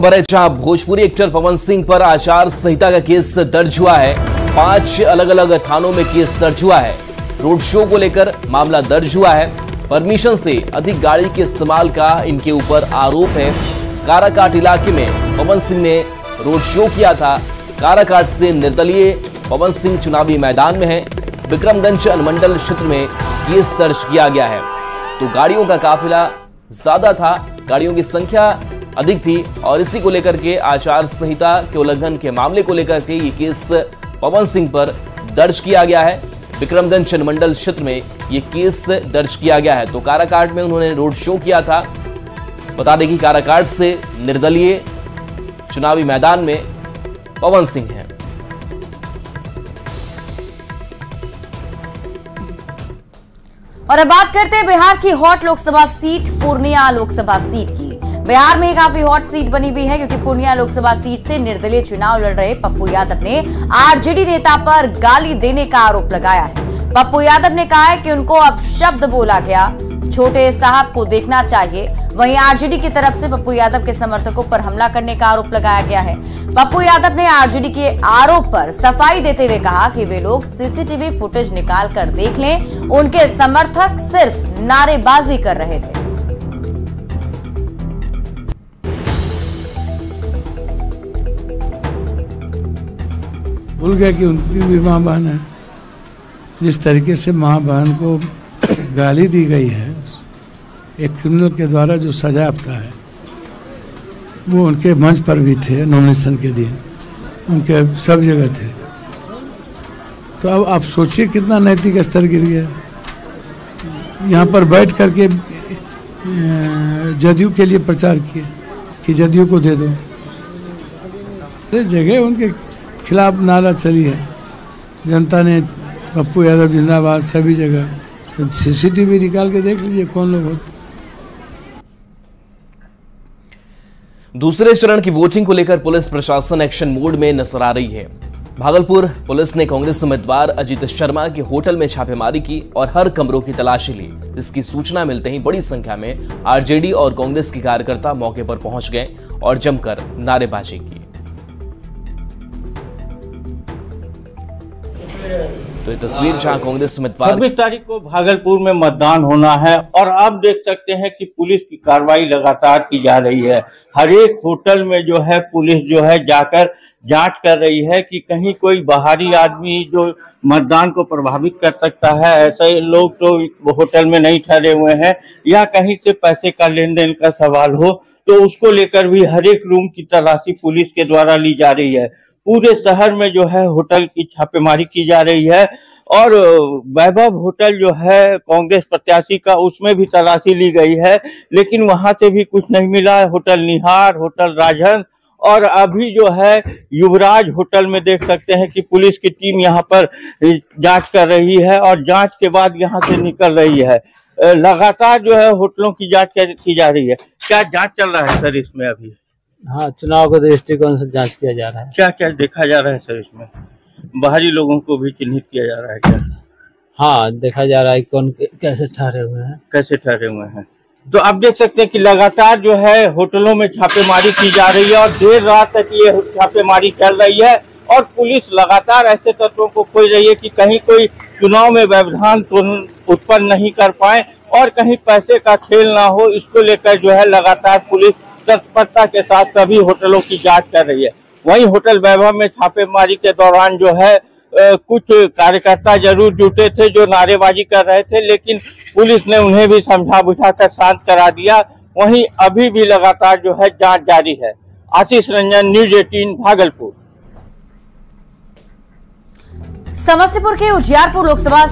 खबर है जहाँ भोजपुरी एक्टर पवन सिंह पर आचार संहिता का केस दर्ज हुआ है। पाँच अलग अलग थानों में केस दर्ज हुआ है। रोड शो को लेकर मामला दर्ज हुआ है। परमिशन से अधिक गाड़ी के इस्तेमाल का इनके ऊपर आरोप है। काराकाट इलाके में पवन सिंह ने रोड शो किया था। काराकाट से निर्दलीय पवन सिंह चुनावी मैदान में है। विक्रमगंज अनुमंडल क्षेत्र में केस दर्ज किया गया है। तो गाड़ियों का काफिला ज़्यादा था। गाड़ियों की संख्या अधिक थी और इसी को लेकर के आचार संहिता के उल्लंघन के मामले को लेकर के ये केस पवन सिंह पर दर्ज किया गया है। विक्रमगंज मंडल क्षेत्र में ये केस दर्ज किया गया है। तो काराकाट में उन्होंने रोड शो किया था। बता दें कि काराकाट से निर्दलीय चुनावी मैदान में पवन सिंह हैं। और अब बात करते हैं बिहार की hot Lok Sabha seat, Purnia Lok Sabha seat की। बिहार में काफ़ी हॉट सीट बनी हुई है, क्योंकि पूर्णिया लोकसभा सीट से निर्दलीय चुनाव लड़ रहे पप्पू यादव ने आरजेडी नेता पर गाली देने का आरोप लगाया है। पप्पू यादव ने कहा है कि उनको अब शब्द बोला गया, छोटे साहब को देखना चाहिए। वहीं आरजेडी की तरफ़ से पप्पू यादव के समर्थकों पर हमला करने का आरोप लगाया गया है। पप्पू यादव ने आरजेडी के आरोप पर सफ़ाई देते हुए कहा कि वे लोग सीसीटीवी फुटेज निकाल कर देख लें, उनके समर्थक सिर्फ़ नारेबाजी कर रहे थे। भूल गया कि उनकी भी माँ बहन है। जिस तरीके से माँ बहन को गाली दी गई है, एक क्रिमिनल के द्वारा जो सजायाफ्ता है, वो उनके मंच पर भी थे नॉमिनेशन के दिन उनके सब जगह थे। तो अब आप सोचिए कितना नैतिक स्तर गिर गया। यहाँ पर बैठ करके जदयू के लिए प्रचार किए कि जदयू को दे दो। जगह उनके खिलाफ नारा चली है। जनता ने पप्पू यादव जिंदाबाद, सभी जगह। तो सीसीटीवी निकाल के देख लीजिए कौन लोग होते दूसरे चरण की वोटिंग को लेकर पुलिस प्रशासन एक्शन मोड में नज़र आ रही है। भागलपुर पुलिस ने कांग्रेस उम्मीदवार अजीत शर्मा के होटल में छापेमारी की और हर कमरों की तलाशी ली। इसकी सूचना मिलते ही बड़ी संख्या में आरजेडी और कांग्रेस के कार्यकर्ता मौके पर पहुँच गए और जमकर नारेबाजी की। तो ये तस्वीर जहाँ कांग्रेस उम्मीदवार छब्बीस तारीख को भागलपुर में मतदान होना है और आप देख सकते हैं कि पुलिस की कार्रवाई लगातार की जा रही है। हर एक होटल में जो है पुलिस जो है जाकर जाँच कर रही है कि कहीं कोई बाहरी आदमी जो मतदान को प्रभावित कर सकता है। ऐसे लोग तो होटल में नहीं ठहरे हुए हैं या कहीं से पैसे का लेन देन का सवाल हो तो उसको लेकर भी हर एक रूम की तलाशी पुलिस के द्वारा ली जा रही है। पूरे शहर में जो है होटल की छापेमारी की जा रही है और वैभव होटल जो है कांग्रेस प्रत्याशी का उसमें भी तलाशी ली गई है, लेकिन वहाँ से भी कुछ नहीं मिला। होटल निहार, होटल राजहंस और अभी जो है युवराज होटल में देख सकते हैं कि पुलिस की टीम यहाँ पर जाँच कर रही है और जाँच के बाद यहाँ से निकल रही है। लगातार जो है होटलों की जाँच की जा रही है। क्या जाँच चल रहा है सर इसमें अभी? हाँ चुनाव के दृष्टिकोण से जाँच किया जा रहा है। क्या क्या देखा जा रहा है सर इसमें? बाहरी लोगों को भी चिन्हित किया जा रहा है क्या? हाँ देखा जा रहा है कौन कैसे ठहरे हुए हैं। कैसे ठहरे हुए हैं? तो आप देख सकते हैं कि लगातार जो है होटलों में छापेमारी की जा रही है और देर रात तक ये छापेमारी चल रही है और पुलिस लगातार ऐसे तत्वों को खोज रही है कि कहीं कोई चुनाव में व्यवधान उत्पन्न नहीं कर पाए और कहीं पैसे का खेल ना हो इसको लेकर जो है लगातार पुलिस तत्परता के साथ सभी होटलों की जाँच कर रही है। वहीं होटल वैभव में छापेमारी के दौरान जो है आ, कुछ कार्यकर्ता ज़रूर जुटे थे जो नारेबाजी कर रहे थे लेकिन पुलिस ने उन्हें भी समझा बुझा कर शांत करा दिया। वहीं अभी भी लगातार जो है जाँच जारी है। Ashish Ranjan news eighteen Bhagalpur. Samastipur के उजियारपुर लोकसभा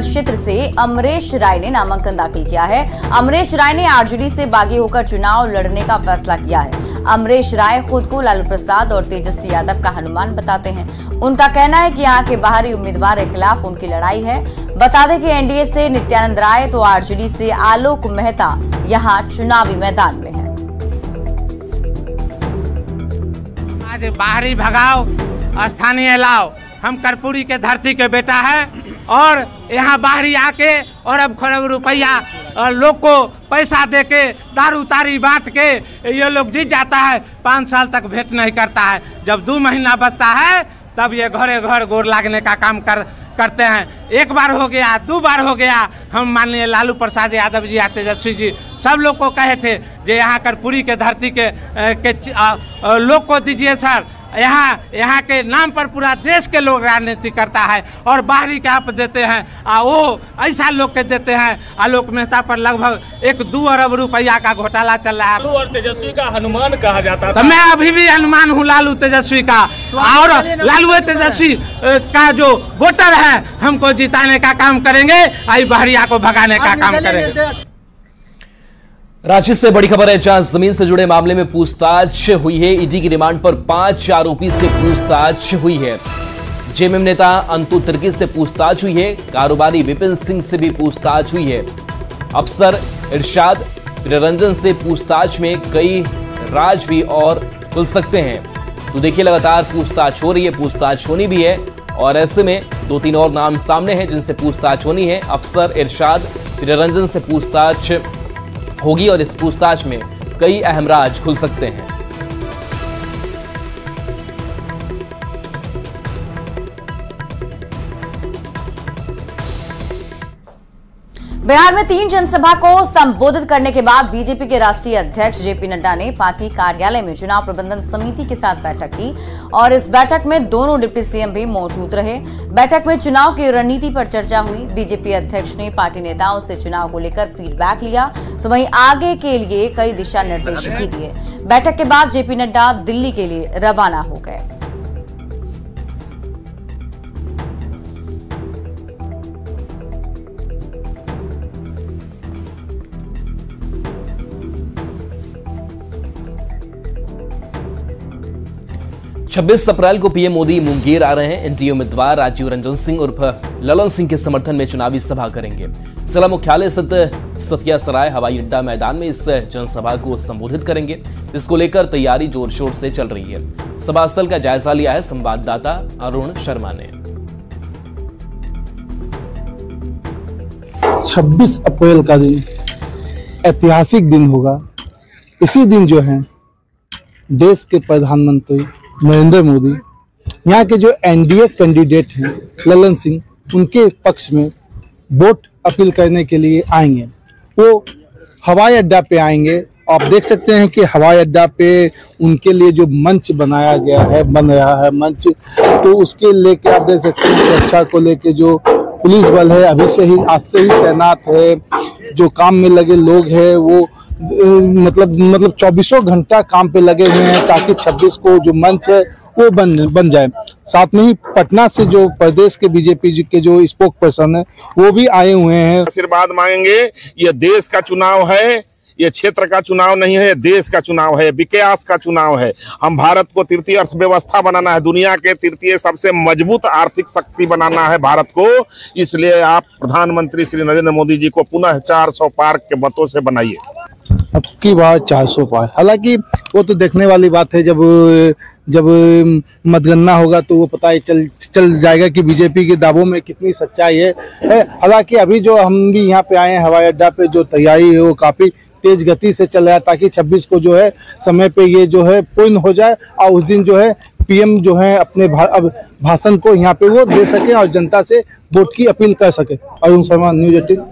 क्षेत्र से अमरेश राय ने नामांकन दाखिल किया है। अमरेश राय ने आरजेडी से बागी होकर चुनाव लड़ने का फैसला किया है। अमरेश राय खुद को लालू प्रसाद और तेजस्वी यादव का हनुमान बताते हैं। उनका कहना है कि यहाँ के बाहरी उम्मीदवार के खिलाफ उनकी लड़ाई है। बता दें कि एनडीए से नित्यानंद राय तो आरजेडी से आलोक मेहता यहाँ चुनावी मैदान में है। आज बाहरी भगाओ, स्थानीय लाओ। हम कर्पूरी के धरती के बेटा है और यहाँ बाहरी आके और अब खरब रुपया लोग को पैसा दे के दारू तारी बांट के ये लोग जीत जाता है। पाँच साल तक भेंट नहीं करता है। जब दो महीना बचता है, तब ये घरे घर गोर लागने का काम कर, करते हैं। एक बार हो गया, दो बार हो गया। हम माननीय लालू प्रसाद यादव जी या तेजस्वी जी, सब लोग को कहे थे जो यहाँ कर्पूरी के धरती के के लोग को दीजिए सर। यहाँ यहाँ के नाम पर पूरा देश के लोग राजनीति करता है और बाहरी के आप देते हैं आ वो ऐसा लोग के देते हैं। आलोक मेहता पर लगभग एक दो अरब रुपया का घोटाला चल रहा है। और तेजस्वी का हनुमान कहा जाता तो मैं अभी भी हनुमान हूँ लालू तेजस्वी का। और लालू तेजस्वी का जो वोटर है हमको जिताने का काम करेंगे आई बहरिया को भगाने का काम करेंगे। रांची से बड़ी खबर है, जहाँ ज़मीन से जुड़े मामले में पूछताछ हुई है। ईडी की रिमांड पर पाँच आरोपी से पूछताछ हुई है। जेएमएम नेता अंतु तिर्की से पूछताछ हुई है। कारोबारी विपिन सिंह से भी पूछताछ हुई है। अफसर इरशाद प्रियरंजन से पूछताछ में कई राज भी और खुल सकते हैं। तो देखिए, लगातार पूछताछ हो रही है, पूछताछ होनी भी है और ऐसे में दो तीन और नाम सामने हैं जिनसे पूछताछ होनी है। अफसर इरशाद प्रियरंजन से पूछताछ होगी और इस पूछताछ में कई अहम राज खुल सकते हैं। बिहार में तीन जनसभा को संबोधित करने के बाद बीजेपी के राष्ट्रीय अध्यक्ष जेपी नड्डा ने पार्टी कार्यालय में चुनाव प्रबंधन समिति के साथ बैठक की और इस बैठक में दोनों डिप्टी सीएम भी मौजूद रहे। बैठक में चुनाव की रणनीति पर चर्चा हुई। बीजेपी अध्यक्ष ने पार्टी नेताओं से चुनाव को लेकर फीडबैक लिया तो वहीं आगे के लिए कई दिशा निर्देश भी दिए। बैठक के बाद जेपी नड्डा दिल्ली के लिए रवाना हो गए। छब्बीस अप्रैल को पीएम मोदी मुंगेर आ रहे हैं। एनडीए उम्मीदवार राजीव रंजन सिंह उर्फ़ ललन सिंह के समर्थन में चुनावी सभा करेंगे। जिला मुख्यालय स्थित सतिया सराय हवाई अड्डा मैदान में इस जनसभा को संबोधित करेंगे। जिसको लेकर तैयारी ज़ोर शोर से चल रही है। सभा स्थल का जायजा लिया है संवाददाता अरुण शर्मा ने। 26 अप्रैल का दिन ऐतिहासिक दिन होगा। इसी दिन जो है, देश के प्रधानमंत्री नरेंद्र मोदी, यहाँ के जो एनडीए कैंडिडेट हैं, ललन सिंह, उनके पक्ष में वोट अपील करने के लिए आएँगे। वो हवाई अड्डा पे आएँगे। आप देख सकते हैं कि हवाई अड्डा पे उनके लिए जो मंच बनाया गया है, बन रहा है मंच तो उसके लेके आप देख सकते हैं सुरक्षा को लेके जो पुलिस बल है, अभी से ही, आज से ही तैनात है। जो काम में लगे लोग हैं, वो मतलब मतलब चौबीसों घंटा काम पे लगे हुए हैं, ताकि 26 को जो मंच है, वो बन बन जाए। साथ में ही पटना से जो प्रदेश के बीजेपी के जो स्पोक पर्सन है, वो भी आए हुए हैं। आशीर्वाद मांगेंगे, ये देश का चुनाव है। ये क्षेत्र का चुनाव नहीं है देश का चुनाव है विकास का चुनाव है। हम भारत को तृतीय अर्थव्यवस्था बनाना है, दुनिया के तृतीय सबसे मज़बूत आर्थिक शक्ति बनाना है भारत को। इसलिए आप प्रधानमंत्री श्री नरेंद्र मोदी जी को पुनः चार सौ पार्क के मतों से बनाइए। अब की बार चार सौ पार हालाँकि वो तो देखने वाली बात है, जब जब मतगणना होगा तो वो पता ही चल चल जाएगा कि बीजेपी के दावों में कितनी सच्चाई है। हालाँकि अभी जो हम भी यहाँ पे आए हैं, हवाई अड्डा पे जो तैयारी है, वो काफ़ी तेज गति से चल रहा है, ताकि 26 को जो है, समय पे ये जो है, पूर्ण हो जाए और उस दिन जो है, पीएम जो है, अपने अब भाषण को यहाँ पे वो दे सके और जनता से वोट की अपील कर सके। Arun Sharma, news eighteen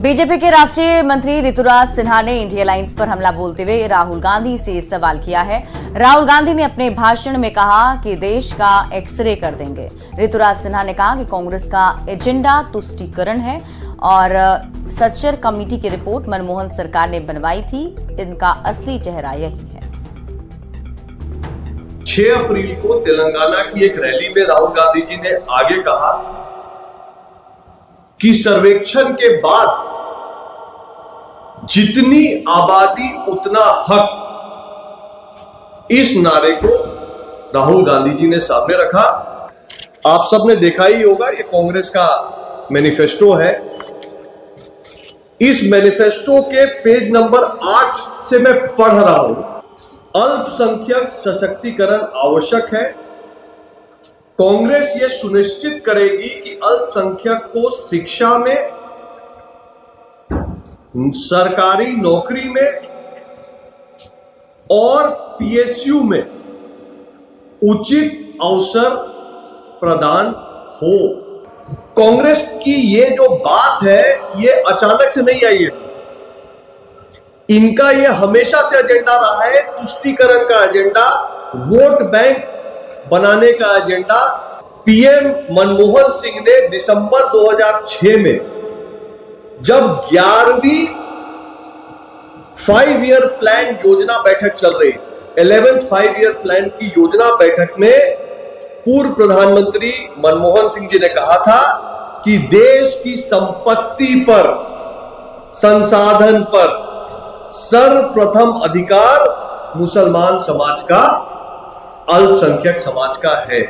BJP के राष्ट्रीय मंत्री ऋतुराज सिन्हा ने इंडिया लाइंस पर हमला बोलते हुए राहुल गांधी से सवाल किया है। राहुल गांधी ने अपने भाषण में कहा कि देश का एक्सरे कर देंगे। ऋतुराज सिन्हा ने कहा कि कांग्रेस का एजेंडा तुष्टीकरण है और सच्चर कमेटी की रिपोर्ट मनमोहन सरकार ने बनवाई थी। इनका असली चेहरा यही है। 6 अप्रैल को तेलंगाना की एक रैली में राहुल गांधी जी ने आगे कहा कि सर्वेक्षण के बाद जितनी आबादी, उतना हक इस नारे को राहुल गांधी जी ने सामने रखा। आप सबने देखा ही होगा, ये कांग्रेस का मैनिफेस्टो है। इस मैनिफेस्टो के पेज नंबर आठ से मैं पढ़ रहा हूँ। अल्पसंख्यक सशक्तिकरण आवश्यक है। कांग्रेस ये सुनिश्चित करेगी कि अल्पसंख्यक को शिक्षा में, सरकारी नौकरी में और पीएसयू में उचित अवसर प्रदान हो। कांग्रेस की ये जो बात है, ये अचानक से नहीं आई है। इनका ये हमेशा से एजेंडा रहा है, तुष्टीकरण का एजेंडा वोट बैंक बनाने का एजेंडा पीएम मनमोहन सिंह ने दिसंबर 2006 में, जब ग्यारहवीं फाइव ईयर प्लान योजना बैठक चल रही थी। इलेवेंथ फाइव ईयर प्लान की योजना बैठक में पूर्व प्रधानमंत्री मनमोहन सिंह जी ने कहा था कि देश की संपत्ति पर, संसाधन पर सर्वप्रथम अधिकार मुसलमान समाज का अल्पसंख्यक समाज का है।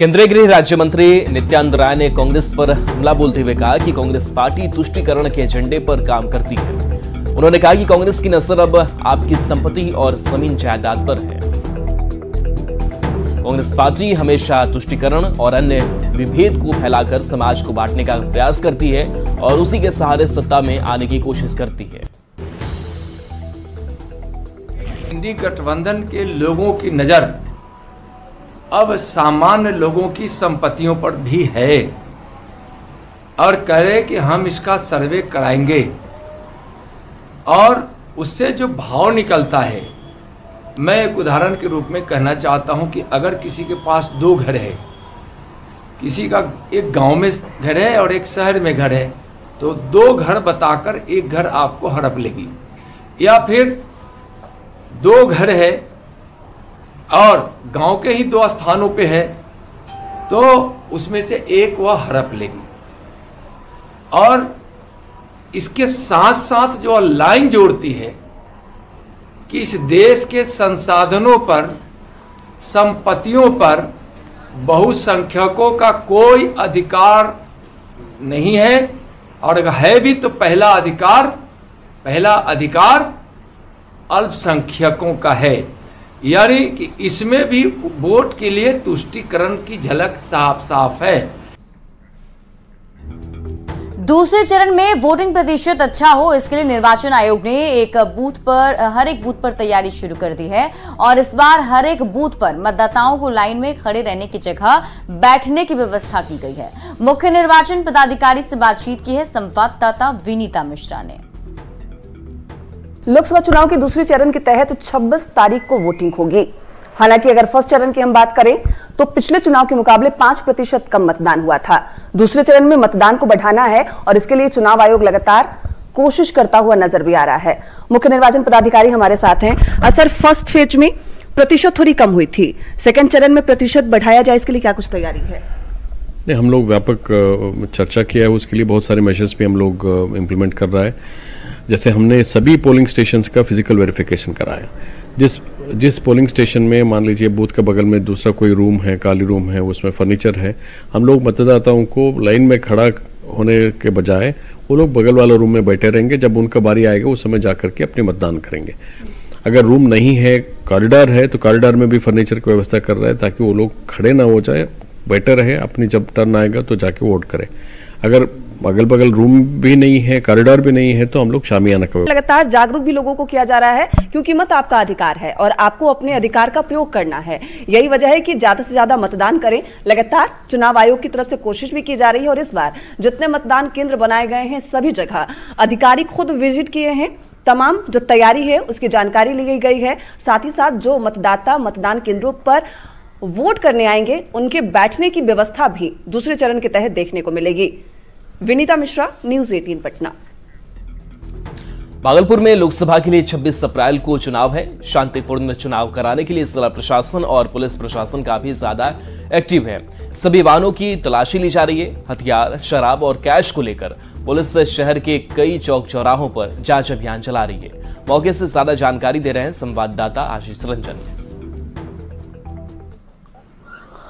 केंद्रीय गृह राज्य मंत्री नित्यानंद राय ने कांग्रेस पर हमला बोलते हुए कहा कि कांग्रेस पार्टी तुष्टीकरण के एजेंडे पर काम करती है। उन्होंने कहा कि कांग्रेस की नज़र अब आपकी संपत्ति और ज़मीन जायदाद पर है। कांग्रेस पार्टी हमेशा तुष्टीकरण और अन्य विभेद को फैलाकर समाज को बांटने का प्रयास करती है और उसी के सहारे सत्ता में आने की कोशिश करती है। इंडी गठबंधन के लोगों की नज़र अब सामान्य लोगों की संपत्तियों पर भी है और कह रहे कि हम इसका सर्वे कराएँगे और उससे जो भाव निकलता है, मैं एक उदाहरण के रूप में कहना चाहता हूँ कि अगर किसी के पास दो घर है, किसी का एक गाँव में घर है और एक शहर में घर है तो दो घर बताकर एक घर आपको हड़प लेगी या फिर दो घर है और गाँव के ही दो स्थानों पे है तो उसमें से एक वह हड़प लेगी। और इसके साथ साथ जो लाइन जोड़ती है कि इस देश के संसाधनों पर, संपत्तियों पर बहुसंख्यकों का कोई अधिकार नहीं है, और है भी तो पहला अधिकार पहला अधिकार अल्पसंख्यकों का है। यानी कि इसमें भी वोट के लिए तुष्टिकरण की झलक साफ़ साफ़ है। दूसरे चरण में वोटिंग प्रतिशत अच्छा हो, इसके लिए निर्वाचन आयोग ने एक बूथ पर, हर एक बूथ पर तैयारी शुरू कर दी है। और इस बार हर एक बूथ पर मतदाताओं को लाइन में खड़े रहने की जगह बैठने की व्यवस्था की गई है। मुख्य निर्वाचन पदाधिकारी से बातचीत की है संवाददाता विनीता मिश्रा ने। लोकसभा चुनाव के दूसरे चरण के तहत 26 तारीख को वोटिंग होगी। हालाँकि अगर फ़र्स्ट चरण की हम बात करें तो पिछले चुनाव के मुकाबले पाँच प्रतिशत कम मतदान हुआ था। दूसरे चरण में मतदान को बढ़ाना है और इसके लिए चुनाव आयोग लगातार कोशिश करता हुआ नज़र भी आ रहा है। मुख्य निर्वाचन पदाधिकारी हमारे साथ हैं। असर फ़र्स्ट फ़ेज़ में प्रतिशत थोड़ी कम हुई थी। सेकंड चरण में प्रतिशत बढ़ाया जाए, इसके लिए क्या कुछ तैयारी है? नहीं, हम लोग व्यापक चर्चा किया है। उसके लिए बहुत सारे मेजर्स भी हम लोग इम्प्लीमेंट कर रहा है। जैसे हमने सभी पोलिंग स्टेशन का फ़िज़िकल वेरिफिकेशन कराया। जिस जिस पोलिंग स्टेशन में मान लीजिए बूथ के बगल में दूसरा कोई रूम है, काली रूम है, उसमें फर्नीचर है, हम लोग मतदाताओं को लाइन में खड़ा होने के बजाय वो लोग बगल वाले रूम में बैठे रहेंगे। जब उनका बारी आएगा, उस समय जा करके अपने मतदान करेंगे। अगर रूम नहीं है कॉरिडोर है तो कॉरिडोर में भी फर्नीचर की व्यवस्था कर रहा है ताकि वो लोग खड़े ना हो जाए, बैठे रहे, अपनी जब टर्न आएगा तो जाके वोट करें। अगर अगल बगल रूम भी नहीं है कॉरिडोर भी नहीं है तो हम लोग शामियाना कर लगातार जागरूक भी लोगों को किया जा रहा है, क्योंकि मत आपका अधिकार है और आपको अपने अधिकार का प्रयोग करना है। यही वजह है कि ज़्यादा से ज़्यादा मतदान करें। लगातार चुनाव आयोग की तरफ़ से कोशिश भी की जा रही है और इस बार जितने मतदान केंद्र बनाए गए हैं, सभी जगह अधिकारी खुद विज़िट किए हैं। तमाम जो तैयारी है, उसकी जानकारी ली गई है। साथ ही साथ जो मतदाता मतदान केंद्रों पर वोट करने आएँगे, उनके बैठने की व्यवस्था भी दूसरे चरण के तहत देखने को मिलेगी। विनीता मिश्रा न्यूज़ 18 पटना। भागलपुर में लोकसभा के लिए 26 अप्रैल को चुनाव है। शांतिपूर्ण में चुनाव कराने के लिए जिला प्रशासन और पुलिस प्रशासन काफ़ी ज़्यादा एक्टिव है। सभी वाहनों की तलाशी ली जा रही है। हथियार शराब और कैश को लेकर पुलिस शहर के कई चौक चौराहों पर जाँच अभियान चला रही है। मौके से ज़्यादा जानकारी दे रहे हैं संवाददाता आशीष रंजन।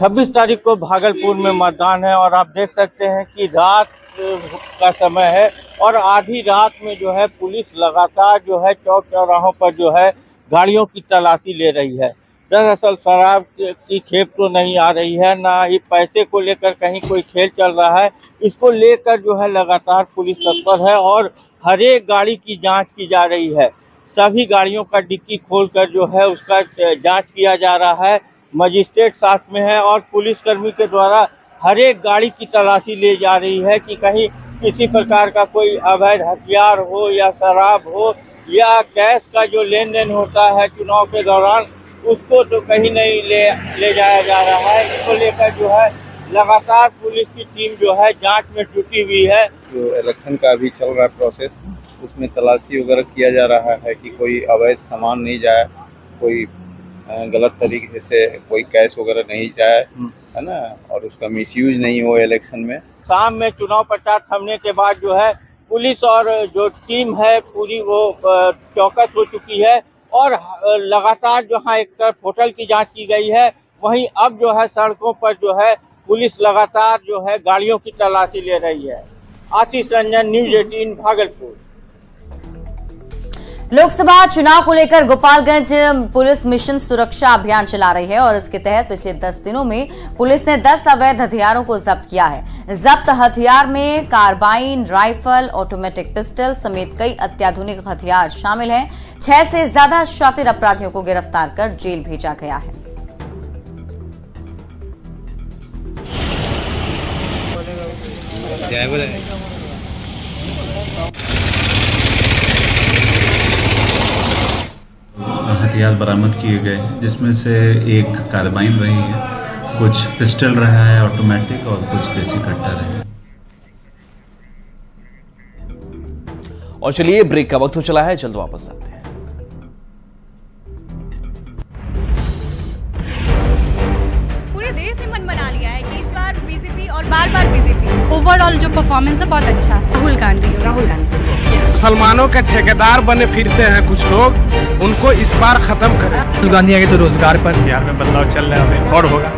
26 तारीख को भागलपुर में मतदान है और आप देख सकते हैं कि रात का समय है और आधी रात में जो है पुलिस लगातार जो है चौक चौराहों पर जो है गाड़ियों की तलाशी ले रही है। दरअसल शराब की खेप तो नहीं आ रही है, ना ही पैसे को लेकर कहीं कोई खेल चल रहा है। इसको लेकर जो है लगातार पुलिस तत्पर है और हर एक गाड़ी की जाँच की जा रही है। सभी गाड़ियों का डिक्की खोलकर जो है उसका जाँच किया जा रहा है। मजिस्ट्रेट साथ में है और पुलिसकर्मी के द्वारा हर एक गाड़ी की तलाशी ले जा रही है कि कहीं किसी प्रकार का कोई अवैध हथियार हो या शराब हो या कैश का जो लेन देन होता है चुनाव के दौरान उसको तो कहीं नहीं ले ले जाया जा रहा है। इसको लेकर जो है लगातार पुलिस की टीम जो है जाँच में जुटी हुई है। जो इलेक्शन का अभी चल रहा है प्रोसेस उसमें तलाशी वगैरह किया जा रहा है कि कोई अवैध सामान नहीं जाए कोई गलत तरीके से कोई कैश वगैरह नहीं जाए है ना? और उसका मिसयूज नहीं हो इलेक्शन में। शाम में चुनाव प्रचार थमने के बाद जो है, पुलिस और जो टीम है, पूरी वो चौकस हो चुकी है और लगातार जहाँ एक तरफ़ होटल की जाँच की गई है। वहीं अब जो है, सड़कों पर जो है, पुलिस लगातार जो है, गाड़ियों की तलाशी ले रही है। Ashish Ranjan, news eighteen, Bhagalpur. Lok Sabha चुनाव को लेकर गोपालगंज पुलिस मिशन सुरक्षा अभियान चला रही है और इसके तहत पिछले 10 दिनों में पुलिस ने 10 अवैध हथियारों को जब्त किया है। जब्त हथियार में कार्बाइन, राइफल, ऑटोमेटिक पिस्टल समेत कई अत्याधुनिक हथियार शामिल हैं। छह से ज़्यादा शातिर अपराधियों को गिरफ़्तार कर जेल भेजा गया है। हथियार बरामद किए गए हैं जिसमें से एक कार्बाइन रही है कुछ पिस्टल रहा है ऑटोमेटिक और कुछ देसी कट्टा रहे और चलिए ब्रेक का वक्त हो चला है जल्द वापस आते हैं। पूरे देश ने मन बना लिया है कि इस बार बीजेपी और बार बार बीजेपी ओवरऑल जो परफॉर्मेंस है बहुत अच्छा राहुल गांधी। राहुल गांधी। मुसलमानों के ठेकेदार बने फिरते हैं कुछ लोग उनको इस बार खत्म करें। राहुल गांधी आगे तो रोज़गार पर बिहार में बदलाव चल रहा है और होगा।